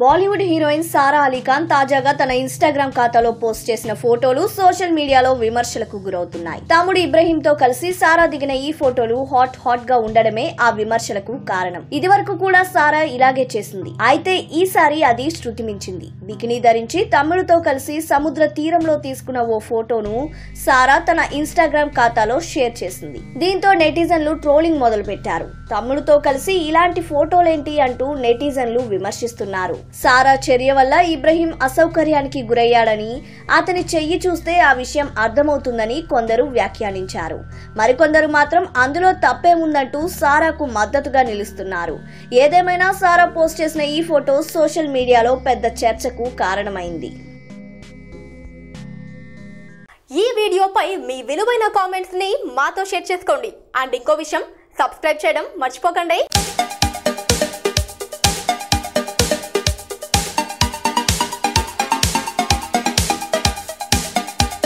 Bollywood heroine Sara Ali Khan తాజాగా తన Instagram ఖాతాలో పోస్ట్ చేసిన ఫోటోలు సోషల్ మీడియాలో విమర్శలకు గురవుతున్నాయి. తమ్ముడు ఇబ్రహీం తో కలిసి సారా దిగిన ఈ ఫోటోలు హాట్ హాట్గా ఉండడమే ఆ విమర్శలకు కారణం. ఇది వరకు కూడా సారా ఇలాగే చేసింది. అయితే ఈసారి అది శృతి మించింది బికినీ ధరించి తమ్ముడితో కలిసి సముద్ర తీరంలో తీసుకున్న ఓ ఫోటోను సారా తన ఇన్స్టాగ్రామ్ ఖాతాలో షేర్ చేసింది. దీంతో నెటిజన్లు ట్రోలింగ్ మొదలు పెట్టారు తమ్ముడితో కలిసి ఇలాంటి ఫోటోలేంటి అంటూ నెటిజన్లు విమర్శిస్తున్నారు. సారా చర్య వల్ల ఇబ్రహీం అసౌకర్యానికి గురయ్యాడని అతని చెయ్యి చూస్తే ఆ విషయం అర్థమవుతుందని కొందరు వ్యాఖ్యానించారు. మరికొందరు మాత్రం అందులో తప్పేముందంటూ సారాకు మద్దతుగా నిలుస్తున్నారు. ఏదేమైనా సారా పోస్ట్ చేసిన ఈ ఫోటో సోషల్ మీడియాలో పెద్ద చర్చకు కారణమైంది. ఈ వీడియోపై మీ విలువైన కామెంట్స్ని మాతో షేర్ చేసుకోండి. అండ్ ఇంకో విషయం సబ్స్క్రైబ్ చేయడం మర్చిపోకండి.